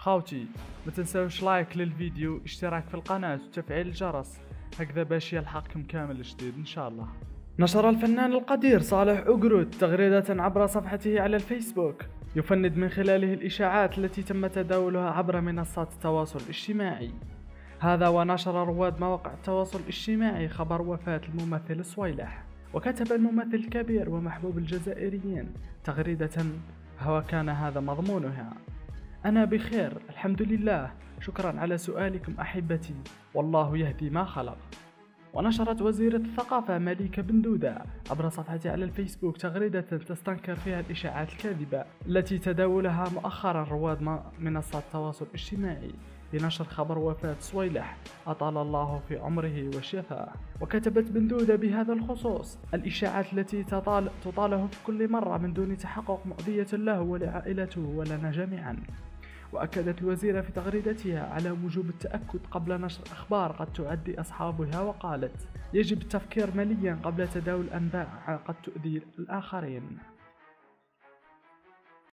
خاوتي ما تنساوش لايك للفيديو اشتراك في القناة وتفعيل الجرس. هكذا باش يلحقكم كامل جديد إن شاء الله. نشر الفنان القدير صالح أقرود تغريدة عبر صفحته على الفيسبوك. يفند من خلاله الإشاعات التي تم تداولها عبر منصات التواصل الاجتماعي. هذا ونشر رواد مواقع التواصل الاجتماعي خبر وفاة الممثل صويلح. وكتب الممثل الكبير ومحبوب الجزائريين تغريدة هو كان هذا مضمونها. أنا بخير الحمد لله شكرا على سؤالكم أحبتي. والله يهدي ما خلق. ونشرت وزيرة الثقافة مليكة بن دودة عبر صفحتها على الفيسبوك تغريدة تستنكر فيها الإشاعات الكاذبة التي تداولها مؤخرا رواد منصات التواصل الاجتماعي. بنشر خبر وفاة صويلح أطال الله في عمره وشفاه. وكتبت بن دودة بهذا الخصوص الإشاعات التي تطال تطاله في كل مرة من دون تحقق مؤذية له ولعائلته ولنا جميعا. وأكدت الوزيرة في تغريدتها على وجوب التأكد قبل نشر أخبار قد تعدي أصحابها وقالت يجب التفكير مليا قبل تداول أنباء قد تؤذي الآخرين.